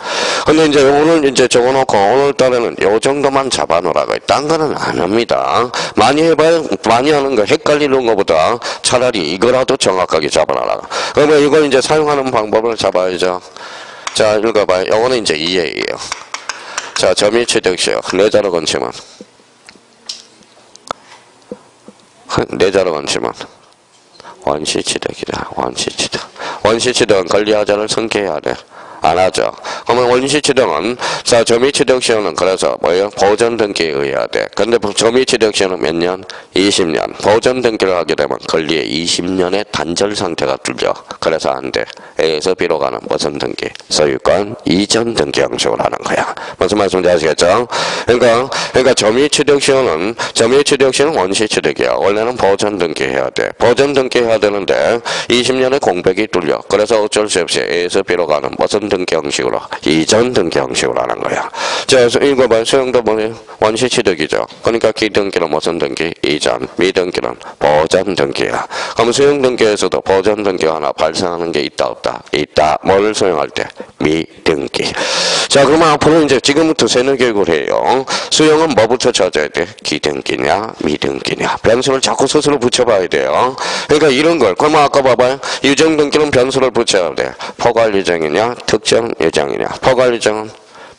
근데 이제 오늘 이제 적어놓고 오늘따라는 요 정도만 잡아놓으라고. 딴 거는 안 합니다. 많이 해봐야, 많이 하는 거 헷갈리는 것보다 차라리 이거라도 정확하게 잡아놔라. 그러면 이걸 이제 사용하는 방법을 잡아야죠. 자, 읽어봐요. 요거는 이제 이해예요. 자, 점이 취득시요. 내자로 건치면. 내자로 건치면. 원시취득이다. 원시취득. 원시취득은 권리하자를 성계해야 돼. 안 하죠. 그러면 원시 취득은 자 점유 취득 시효는 그래서 뭐예요? 보전 등기에 의해야 돼. 근데 점유 취득 시효는 몇 년? 20년. 보전 등기를 하게 되면 권리의 20년의 단절 상태가 뚫려. 그래서 안 돼. A에서 B로 가는 무슨 등기? 소유권 이전 등기 형식으로 하는 거야. 무슨 말씀인지 아시겠죠? 그러니까 그러니까 점유 취득 시효는 점유 취득 시효는 원시 취득이야. 원래는 보전 등기 해야 돼. 보전 등기 해야 되는데 20년의 공백이 뚫려. 그래서 어쩔 수 없이 A에서 B로 가는 무슨 등기 형식으로 이전 등기 형식으로 하는 거야. 자, 읽어봐요. 수용도 뭐예요? 원시 취득이죠. 그러니까 기등기는 무슨 등기? 이전. 미등기는 보전 등기야. 그럼 수용 등기에서도 보전 등기가 하나 발생하는 게 있다 없다? 있다. 뭐를 수용할 때? 미등기. 자, 그러면 앞으로 이제 지금부터 세뇌 교육을 해요. 수용은 뭐부터 찾아야 돼? 기등기냐, 미등기냐. 변수를 자꾸 스스로 붙여봐야 돼요. 그러니까 이런 걸. 그러면 아까 봐봐요. 유정 등기는 변수를 붙여야 돼. 포괄 유정이냐, 특정 유정이냐. 포괄 유정은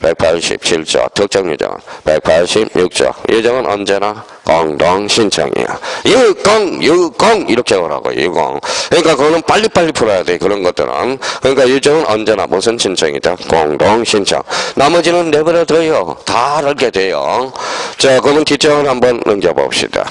187조, 특정 유정은 186조. 유정은 언제나 공동 신청이야. 유공, 유공 이렇게 오라고 유공. 그러니까 그거는 빨리빨리 풀어야 돼 그런 것들은. 그러니까 유정은 언제나 무슨 신청이다? 공동 신청. 나머지는 내버려둬요. 다 알게 돼요. 자, 그러면 뒷장을 한번 넘겨봅시다.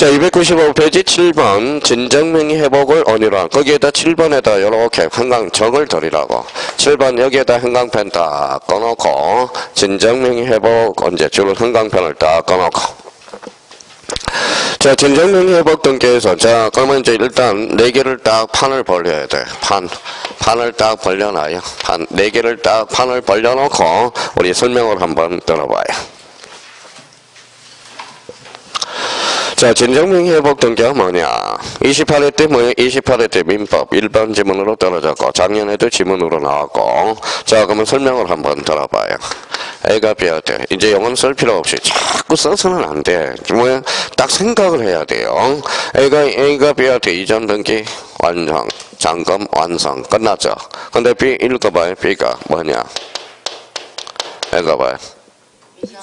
자, 295페이지 7번 진정명의 회복을 한 거기에다 7번에다 이렇게 한강 적을 드리라고 7번 여기에다 한강펜 딱 꺼놓고 진정명의 회복 언제 주로 한강펜을 딱 꺼놓고 자, 진정명의 회복 등기에서 자, 그러면 이제 일단 네 개를 딱 판을 벌려야 돼. 판. 판을 딱 벌려놔요. 판. 네 개를 딱 판을 벌려놓고 우리 설명을 한번 들어봐요. 자, 진정명의 회복 등기가 뭐냐? 28회 때 뭐예요? 28회 때 민법 1번 지문으로 떨어졌고 작년에도 지문으로 나왔고 자, 그러면 설명을 한번 들어봐요. A가 B한테 이제 영어는 쓸 필요 없이 자꾸 써서는 안 돼. 뭐야? 딱 생각을 해야 돼요. A가 A가 B한테 이전 등기 완성, 점검 완성 끝났죠. 근데 B 읽어봐요. B가 뭐냐? 읽어봐요.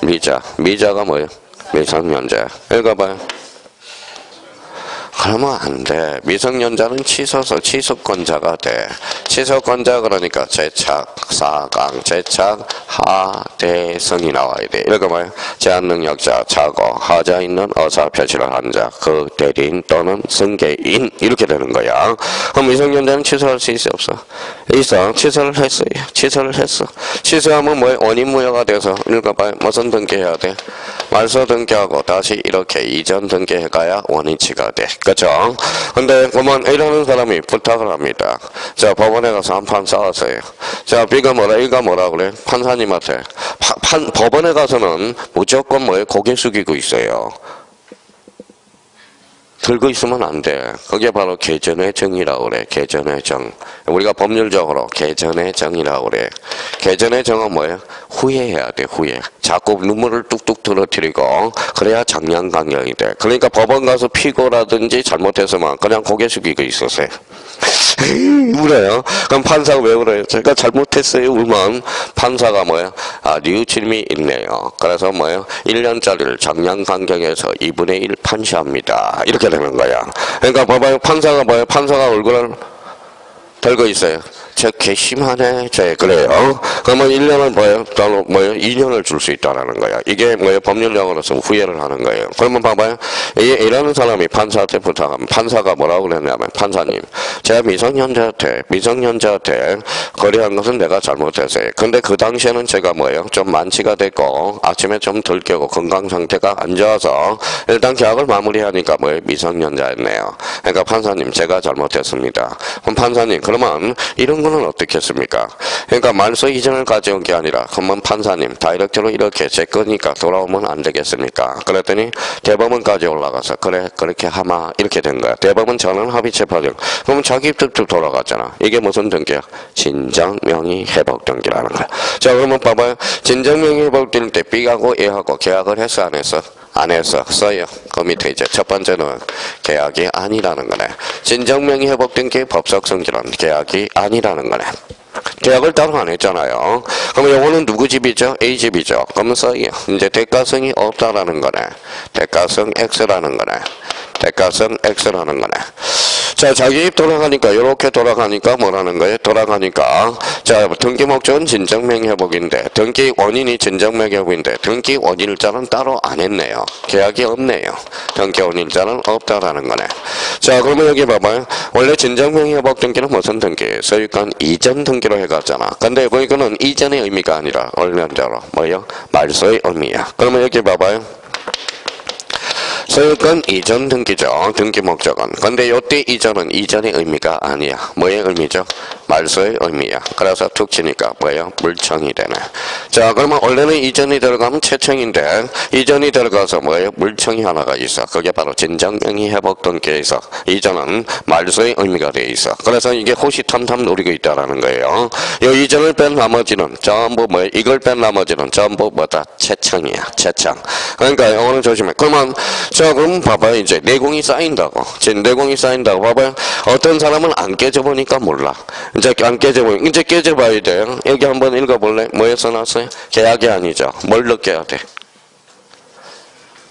미자. 미자가 뭐예요? 미성년자. 읽어봐요. 그러면 안 돼. 미성년자는 취소서 취소권자가 돼. 취소권자 그러니까 제착, 사강, 제착, 하대성이 나와야 돼. 읽어봐요. 제한능력자, 자고, 하자 있는 어사 표시를 한 자, 그 대리인 또는 승계인 이렇게 되는 거야. 그럼 미성년자는 취소할 수 있어 없어? 있어. 취소를 했어요. 취소를 했어. 취소하면 뭐야? 원인무효가 돼서 읽어봐요. 무슨 등기해야 돼? 말소 등기하고 다시 이렇게 이전 등기해가야 원인치가 돼. 그죠? 근데 그러면 이러는 사람이 부탁을 합니다. 자, 법원에 가서 한 판 싸웠어요. 자, B가 뭐라, A가 뭐라 그래? 판사님한테. 파- 판, 법원에 가서는 무조건 뭐에 고개 숙이고 있어요. 들고 있으면 안 돼. 그게 바로 개전의 정이라고 그래. 개전의 정. 우리가 법률적으로 개전의 정이라고 그래. 개전의 정은 뭐예요? 후회해야 돼, 후회. 자꾸 눈물을 뚝뚝 떨어뜨리고, 그래야 장량강령이 돼. 그러니까 법원 가서 피고라든지 잘못해서만 그냥 고개 숙이고 있었어요. 울어요. 그럼 판사가 왜 울어요? 제가 잘못했어요. 울면 판사가 뭐예요? 아, 뉘우침이 있네요. 그래서 뭐예요? 1년짜리를 작년 간격에서 2분의 1 판시합니다. 이렇게 되는 거야. 그러니까 봐봐요. 판사가 뭐예요? 판사가 얼굴을 들고 있어요. 저 괘씸하네. 저 그래요. 그러면 1년을 뭐예요? 뭐예요? 2년을 줄 수 있다라는 거야. 이게 뭐예요? 법률용어로서 후회를 하는 거예요. 그러면 봐봐요. 이, 이러는 사람이 판사한테 부탁하면 판사가 뭐라고 그랬냐면 판사님, 제가 미성년자한테 미성년자한테 거래한 것은 내가 잘못했어요. 근데 그 당시에는 제가 뭐예요? 좀 만취가 됐고 아침에 좀덜 깨고 건강 상태가 안 좋아서 일단 계약을 마무리하니까 뭐예요? 미성년자였네요. 그러니까 판사님 제가 잘못했습니다. 그럼 판사님 그러면 이런 어떻게 했습니까? 그러니까 말소 이전을 가져온 게 아니라 그러면 판사님 다이렉트로 이렇게 제 거니까 돌아오면 안 되겠습니까? 그랬더니 대법원까지 올라가서 그래 그렇게 하마 이렇게 된 거야. 대법원 전원 합의체 파정. 그러면 자기 뜻대로 돌아갔잖아. 이게 무슨 등기야? 진정 명의 회복 등기라는 거야. 자 그러면 봐봐요. 진정 명의 회복 등기 때 B하고 A하고 계약을 했어 안 했어? 안 했어. 써요. 그 밑에 이제 첫 번째는 계약이 아니라는 거네. 진정명의 회복된 게 법적 성질은 계약이 아니라는 거네. 계약을 따로 안 했잖아요. 그러면 요거는 누구 집이죠? A 집이죠. 그러면 써요. 이제 대가성이 없다라는 거네. 대가성 X라는 거네. 대가성 X라는 거네. 자, 자기 입 돌아가니까, 요렇게 돌아가니까 뭐라는 거예요? 돌아가니까. 자, 등기 목적은 진정명 회복인데, 등기 원인이 진정명 회복인데, 등기 원인일자는 따로 안 했네요. 계약이 없네요. 등기 원인일자는 없다라는 거네. 자, 그러면 여기 봐봐요. 원래 진정명 회복 등기는 무슨 등기예요? 소유권 이전 등기로 해갔잖아. 근데 이거는 이전의 의미가 아니라, 원래대로, 뭐예요? 말소의 의미야. 그러면 여기 봐봐요. 소유권 이전 등기죠. 등기 목적은. 근데 요때 이전은 이전의 의미가 아니야. 뭐의 의미죠? 말소의 의미야. 그래서 툭 치니까 뭐예요? 물청이 되네. 자, 그러면 원래는 이전이 들어가면 채청인데 이전이 들어가서 뭐예요? 물청이 하나가 있어. 그게 바로 회복 등기에 있어. 이전은 말소의 의미가 돼 있어. 그래서 이게 호시탐탐 노리고 있다라는 거예요. 요 이전을 뺀 나머지는 전부 뭐예요? 이걸 뺀 나머지는 전부 뭐다? 채청이야. 채청. 그러니까 영어는 조심해. 그러면 자, 그럼 봐봐요. 이제 내공이 쌓인다고. 지금 내공이 쌓인다고. 봐봐요. 어떤 사람은 안 깨져 보니까 몰라. 이제 안 깨져보 이제 깨져봐야 돼요. 여기 한번 읽어볼래? 뭐에 써놨어요? 계약이 아니죠. 뭘 느껴야 돼?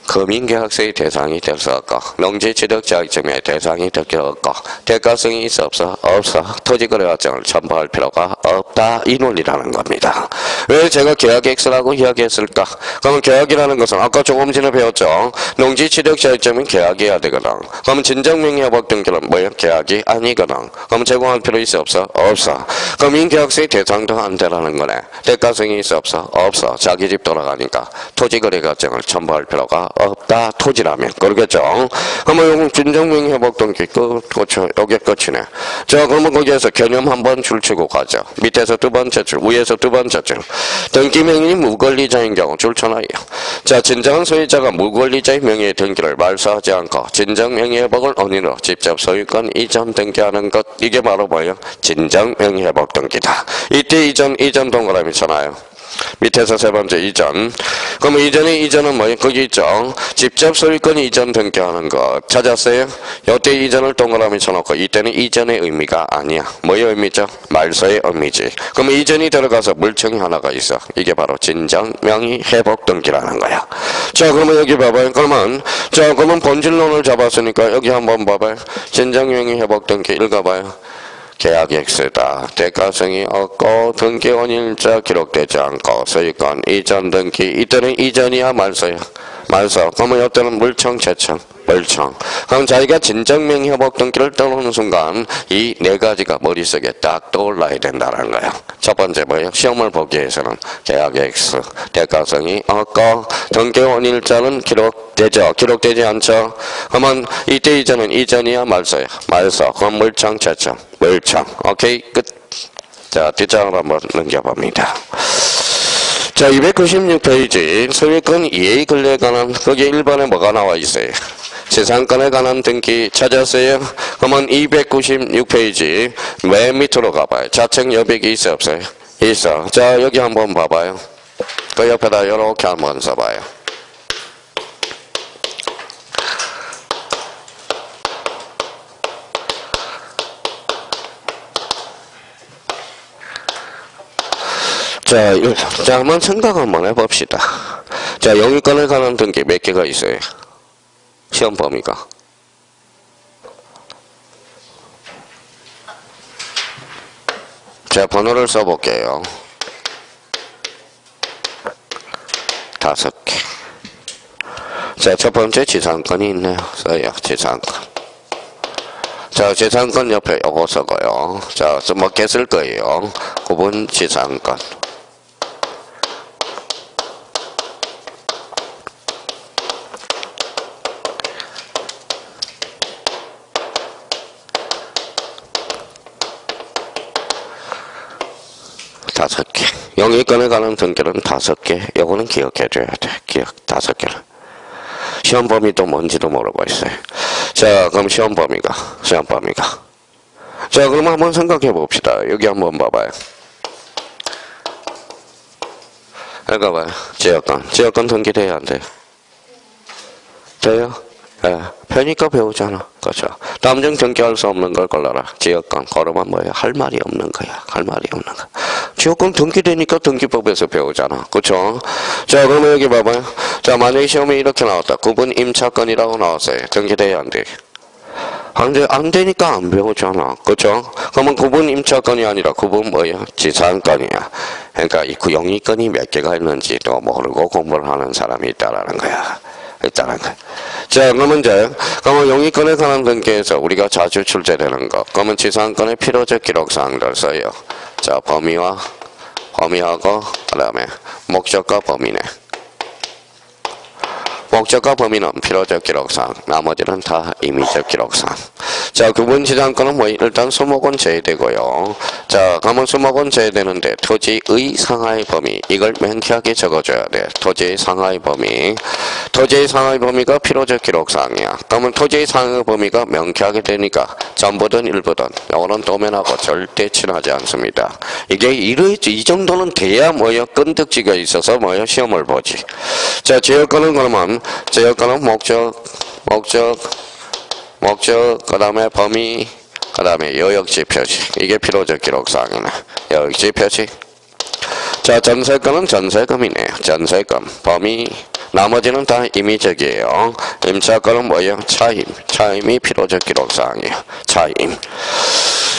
금융계약서의 대상이 될 수 없고 농지취득자격증의 대상이 될 수 없고 대가성이 있어 없어 없어 토지거래과정을 첨부할 필요가 없다 이 논리라는 겁니다. 왜 제가 계약엑스라고 이야기했을까? 그러면 계약이라는 것은 아까 조금 전에 배웠죠. 농지취득자격증은 계약이어야 되거든. 그러면 진정명예회복 등기는 뭐야? 계약이 아니거든. 그럼 제공할 필요 있어 없어? 없어. 금융계약서의 대상도 안 되라는 거네. 대가성이 있어 없어? 없어. 자기 집 돌아가니까 토지거래과정을 첨부할 필요가 없다 토지라면 그러겠죠. 그러면 요거 진정명의 회복 등기 끝 그렇죠. 여기 끝이네. 자 그러면 거기에서 개념 한번 줄치고 가죠. 밑에서 두 번째 줄, 위에서 두 번째 줄. 등기 명의 무권리자인 경우 줄쳐놔요. 자 진정한 소유자가 무권리자의 명의의 등기를 말소하지 않고 진정 명의 회복을 원인으로 직접 소유권 이전 등기하는 것 이게 바로 뭐예요? 진정 명의 회복 등기다. 이때 이전 이전 동그라미 쳐놔요. 밑에서 세 번째 이전. 그러면 이전에 이전은 뭐예요? 거기 있죠. 직접 소유권 이전 등기하는 것 찾았어요? 이때 이전을 동그라미 쳐놓고 이때는 이전의 의미가 아니야. 뭐의 의미죠? 말소의 의미지. 그러면 이전이 들어가서 물청이 하나가 있어. 이게 바로 진정 명의 회복 등기라는 거야. 자 그러면 여기 봐봐요. 그러면 자 그러면 본질론을 잡았으니까 여기 한번 봐봐요. 진정 명의 회복 등기 읽어봐요. 계약엑스다. 대가성이 없고 등기 원일자 기록되지 않고 소유권 이전 등기 이때는 이전이야 말소야. 말소. 그러면 이때는 물청 재청. 물청. 그럼 자기가 진정명 회복 등기를 떠오는 순간 이 네 가지가 머릿속에 딱 떠올라야 된다는 거야. 첫 번째 뭐예요? 시험을 보기 위해서는 계약 X, 대가성이 없고 등기 원 일자는 기록되죠. 기록되지 않죠. 그러면 이때 이전은 이전이야 말소야. 말소. 그럼 물청 재청. 물청. 오케이 끝. 자 뒷장으로 한번 넘겨봅니다. 자, 296페이지 소유권 이해 근래에 관한 거기 1번에 뭐가 나와 있어요? 재산권에 관한 등기 찾았어요? 그러면 296페이지 맨 밑으로 가봐요. 자책 여백이 있어 없어요? 있어. 자, 여기 한번 봐봐요. 그 옆에다 이렇게 한번 써봐요. 자, 이- 자, 한번 생각 한번 해봅시다. 자, 영유권에 관한 등기 몇 개가 있어요? 시험 범위가. 자, 번호를 써볼게요. 다섯 개. 자, 첫 번째 지상권이 있네요. 써요, 지상권. 자, 지상권 옆에 요거 써고요. 자, 몇개 쓸 거예요. 구분 지상권. 다섯 개. 영유권에 관한 등기는 다섯 개. 요거는 기억해줘야 돼. 기억 다섯 개를. 시험 범위도 뭔지도 모르고 있어요. 자, 그럼 시험 범위가, 시험 범위가. 자, 그럼 한번 생각해 봅시다. 여기 한번 봐봐요. 읽어봐요. 지역권. 지역권 등기돼야 안 돼요? 돼요? 예. 편의과 배우잖아. 다음 중 등기할 수 없는 걸 골라라. 지역권. 걸으면 뭐예요? 할 말이 없는 거야. 할 말이 없는 거. 지역권 등기되니까 등기법에서 배우잖아. 그렇죠? 자, 그러면 여기 봐봐요. 자, 만약에 시험에 이렇게 나왔다. 구분 임차권이라고 나왔어요. 등기돼야 안 돼. 안, 돼, 안 되니까 안 배우잖아. 그렇죠? 그러면 구분 임차권이 아니라 구분 뭐예요? 지상권이야. 그러니까 이 영위권이 몇 개가 있는지도 모르고 공부를 하는 사람이 있다라는 거야. 있다는 거야. 자, 그러면 이제, 그러면 영위권에 관한 등기에서 우리가 자주 출제되는 거. 그러면 지상권의 필요적 기록사항들 써요. 자, 범위와, 범위하고, 그 다음에 목적과 범위네. 목적과 범위는 필요적 기록사항, 나머지는 다 임의적 기록사항. 자, 구분 지상권은 뭐 일단 수목원 제외되고요. 자, 그러면 수목원 제외되는데 토지의 상하의 범위 이걸 명쾌하게 적어줘야 돼. 토지의 상하의 범위. 토지의 상하의 범위가 필요적 기록사항이야. 그러면 토지의 상하의 범위가 명쾌하게 되니까 전부든 일부든 요거는 도면하고 절대 친하지 않습니다. 이게 이르, 이 정도는 돼야 뭐요 끈덕지가 있어서 뭐요 시험을 보지. 자, 지역권은 그러면 지역권은 목적, 목적, 목적, 그 다음에 범위, 그 다음에 여역지 표시. 이게 필요적 기록사항이네. 여역지 표시. 자, 전세금은 전세금이네요. 전세금. 범위. 나머지는 다 임의적이에요. 임차권은 뭐예요? 차임. 차임이 필요적 기록사항이에요. 차임.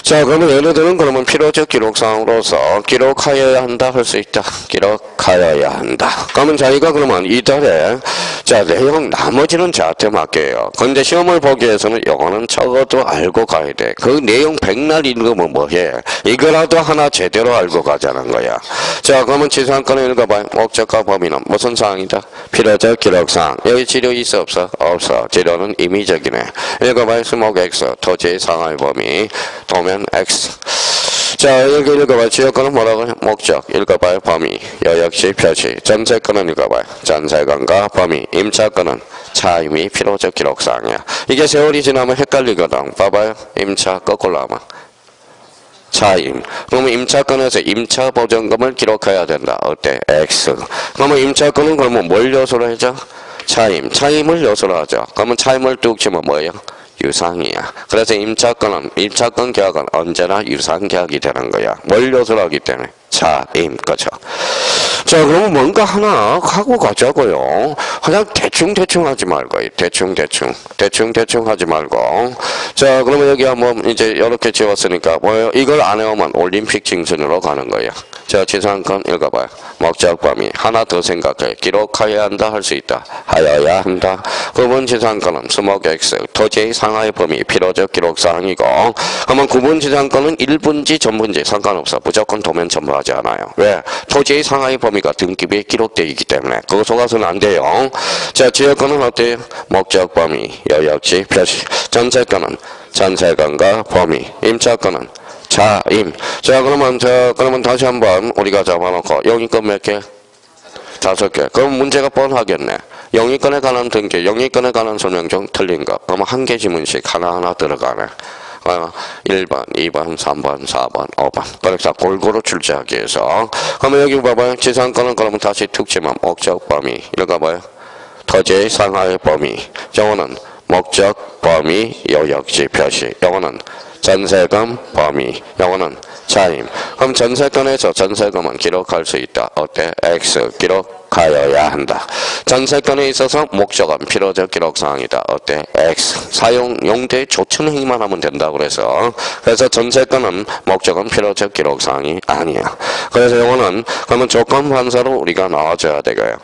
자, 그러면 얘네들은 그러면 필요적 기록사항으로서 기록하여야 한다 할 수 있다. 기록하여야 한다. 그러면 자기가 그러면 이달에 자, 내용 나머지는 저한테 맡겨요. 근데 시험을 보기 위해서는 요거는 적어도 알고 가야 돼. 그 내용 백날 읽으면 뭐해? 이거라도 하나 제대로 알고 가자는 거야. 자, 그러면 지상권을 읽어봐요. 목적과 범위는 무슨 사항이다? 필요적 기록사항. 여기 지료 있어 없어? 없어. 지료는 임의적이네. 읽어봐요. 수목 X. 토지의 상할 범위. 도면 X. 자, 여기 읽어봐요. 지역권은 뭐라고 해? 목적. 읽어봐요. 범위. 여역시 표시. 전세권은 읽어봐요. 전세권과 범위. 임차권은 차임이 필요적 기록사항이야. 이게 세월이 지나면 헷갈리거든. 봐봐요. 임차 거꾸로 하면. 차임. 그러면 임차권에서 임차 보전금을 기록해야 된다. 어때? X. 그러면 임차권은 그러면 뭘 요소로 해줘? 차임. 차임을 요소로 하죠. 그러면 차임을 뚝 치면 뭐예요? 유상이야. 그래서 임차권은 임차권 계약은 언제나 유상 계약이 되는 거야. 뭘 요소로 하기 때문에 차임 거죠. 자, 그러면 뭔가 하나 하고 가자고요. 그냥 대충 대충 하지 말고 대충 대충 대충 대충 하지 말고. 자, 그러면 여기 한번 이제 이렇게 지웠으니까 뭐예요? 이걸 안 해오면 올림픽 징순으로 가는 거야. 자, 지상권 읽어봐요. 목적 범위 하나 더 생각해. 기록해야 한다 할 수 있다. 하여야 한다. 구분 지상권은 수목 X 토지의 상하의 범위 필요적 기록 사항이고 그러면 구분 지상권은 1분지 전분지 상관없어. 무조건 도면 첨부하지 않아요. 왜? 토지의 상하의 범위가 등기부에 기록되어 있기 때문에 그거 속아서는 안 돼요. 자, 지역권은 어때요? 목적 범위 여역지 표시 전세권은 전세권과 범위 임차권은 자임. 자, 그러면 저 그러면 다시 한번 우리가 잡아놓고 영이권 몇 개? 다섯 개. 그럼 문제가 뻔하겠네. 영이권에 관한 등기, 영이권에 관한 설명 중 틀린 거. 그러면 한 개 지문씩 하나하나 들어가네. 어, 1번, 2번, 3번, 4번, 5번. 그래서 골고루 출제하기 위해서. 그러면 여기 봐봐요. 지상권은 그러면 다시 특징은 목적 범위. 읽어봐요. 토지의 상하의 범위. 영어는 목적 범위 요역지 표시. 영어는 전세금 범위. 영어는 차임. 그럼 전세권에서 전세금은 기록할 수 있다. 어때? X 기록하여야 한다. 전세권에 있어서 목적은 필요적 기록사항이다. 어때? X 사용 용대 조천 행위만 하면 된다. 그래서 그래서 전세권은 목적은 필요적 기록사항이 아니야. 그래서 이거는 그러면 조건 반사로 우리가 나와줘야 되고요.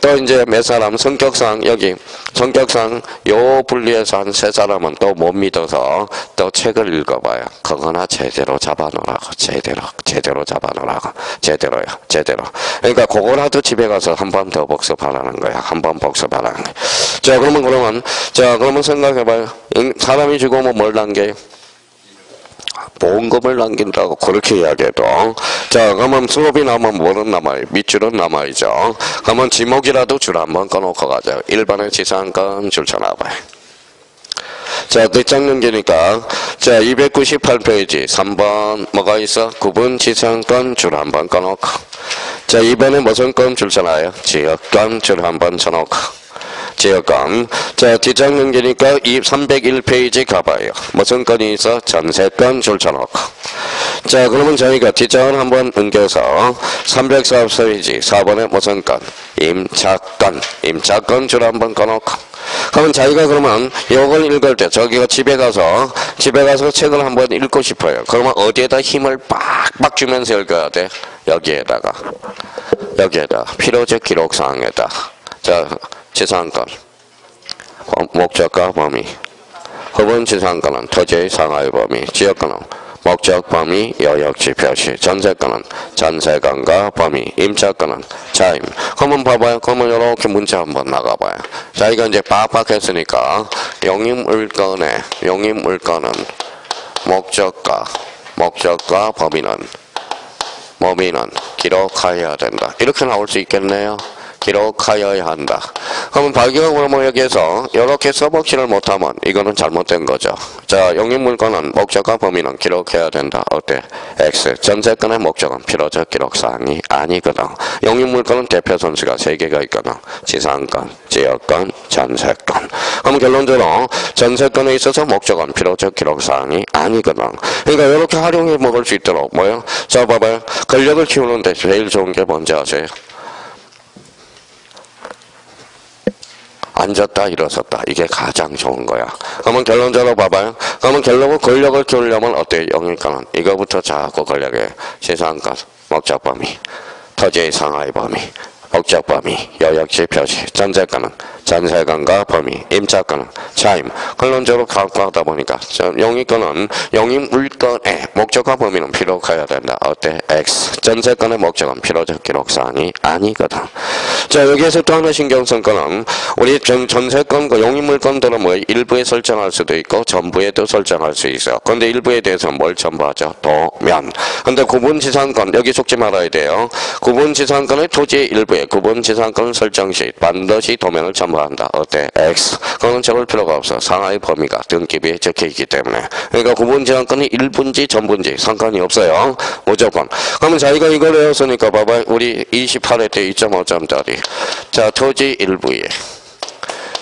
또 이제 몇 사람 성격상 여기 성격상 요 분리해서 한 세 사람은 또 못 믿어서 또 책을 읽어봐요. 그거나 제대로 잡아놓으라고 제대로 제대로 잡아놓으라고 제대로요 제대로. 그러니까 그거라도 집에 가서 한 번 더 복습하라는 거야. 한 번 복습하라는 거야. 자 그러면 그러면 자 그러면 생각해봐요. 응, 사람이 죽으면 뭘 남겨요? 보험금을 남긴다고 그렇게 이야기해도 자 그러면 수업이 남으면 뭐는 남아요? 밑줄은 남아있죠 그러면 지목이라도 줄 한번 꺼놓고 가자 1번의 지상권 줄 쳐놔봐요 자 뒷장넘기니까 자 298페이지 3번 뭐가 있어? 구분 지상권 줄 한번 꺼놓고 자 2번에 무슨 건줄 쳐놔요? 지역권 줄 한번 쳐놓고 지역권. 자, 넘기니까 이 301페이지 가봐요. 무슨 건이 있어? 전세권 줄쳐놓고. 자, 그러면 저희가 뒷장을 한번 넘겨서 304페이지 4번에 무슨 건? 임차권. 임차권 줄 한번 꺼놓고. 그러면 자기가 그러면 이걸 읽을 때 저기가 집에 가서 집에 가서 책을 한번 읽고 싶어요. 그러면 어디에다 힘을 빡빡 주면서 읽어야 돼? 여기에다가. 여기에다. 필요적 기록사항에다. 자, 지상권, 목적과 범위. 허분 지상권은 토지의 상하의 범위, 지역권은 목적 범위 여역지 표시. 전세권은 전세권과 범위. 임차권은 차임. 그러면 봐봐요. 그러면 이렇게 문자 한번 나가봐요. 자 이거 이제 빡빡했으니까 영입물건에 영입물건은 목적과 목적과 범위는 범위는 기록하여야 된다. 이렇게 나올 수 있겠네요 기록하여야 한다. 그러면 뭐 여기에서 이렇게 써먹지를 못하면 이거는 잘못된 거죠. 자, 영입물건은 목적과 범위는 기록해야 된다. 어때? X. 전세권의 목적은 필요적 기록사항이 아니거든. 영입물건은 대표 선수가 세 개가 있거든. 지상권, 지역권, 전세권. 그럼 결론적으로 전세권에 있어서 목적은 필요적 기록사항이 아니거든. 그러니까 이렇게 활용해 먹을 수 있도록 뭐요? 자, 봐봐요. 권력을 키우는데 제일 좋은 게 뭔지 아세요? 앉았다 일어섰다. 이게 가장 좋은 거야. 그러면 결론적으로 봐봐요. 그러면 결론은 권력을 키우려면 어때요? 영일권은 이거부터 자꾸 권력의 시상권 목적 범위. 토지의 상하의 범위. 목적 범위. 여역지 표시. 전세권은 전세권과 범위 임차권은 차임 결론적으로 갖고 하다 보니까 영입권은 영입물건의 목적과 범위는 필요해야 된다. 어때? X. 전세권의 목적은 필요적 기록사항이 아니거든. 자 여기에서 또 하나 신경 쓴 거는 우리 전, 전세권과 영입물건들은 뭐 일부에 설정할 수도 있고 전부에도 설정할 수 있어요. 근데 일부에 대해서는 뭘 첨부하죠? 도면. 근데 구분지상권 여기 속지 말아야 돼요. 구분지상권의 토지의 일부에 구분지상권 설정 시 반드시 도면을 첨부 한다. 어때? X. 그거는 적을 필요가 없어. 상하의 범위가 등기부에 적혀 있기 때문에. 그러니까 구분지상권이 일분지 전분지 상관이 없어요. 무조건. 그러면 자기가 이걸 외웠으니까 봐봐 우리 28회 때 2.5점짜리. 자 토지 일부에.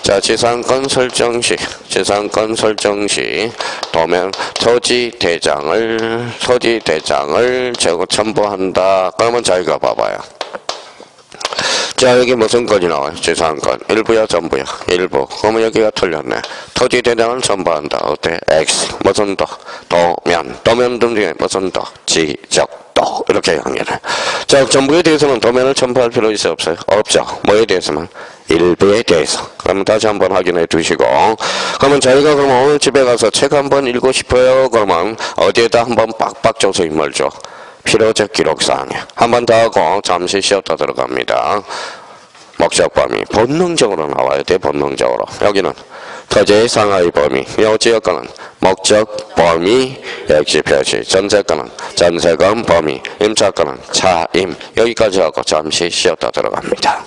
자, 지상권 설정 시, 지상권 설정 시, 도면, 토지 대장을, 토지 대장을 제거 첨부한다. 그러면 자기가 봐봐요. 자, 여기 무슨 건이 나와요? 지상권. 일부야, 전부야? 일부. 그러면 여기가 틀렸네. 토지 대장을 첨부한다. 어때? X. 무슨 도? 도면. 도면 중에 무슨 도? 지적. 도. 이렇게 연결해. 자, 전부에 대해서는 도면을 첨부할 필요 있어 없어요? 없죠. 뭐에 대해서만? 일부에 대해서. 그러면 다시 한번 확인해 두시고. 그러면 저희가 그러면 오늘 집에 가서 책 한번 읽고 싶어요. 그러면 어디에다 한번 빡빡 줘서 인물 줘. 필요적 기록사항에 한번 더 하고 잠시 쉬었다 들어갑니다. 목적 범위 본능적으로 나와야 돼 본능적으로 여기는 토지의 상하의 범위 여지역권은 목적 범위 역시 표시 전세권은 전세권 범위 임차권은 차임 여기까지 하고 잠시 쉬었다 들어갑니다.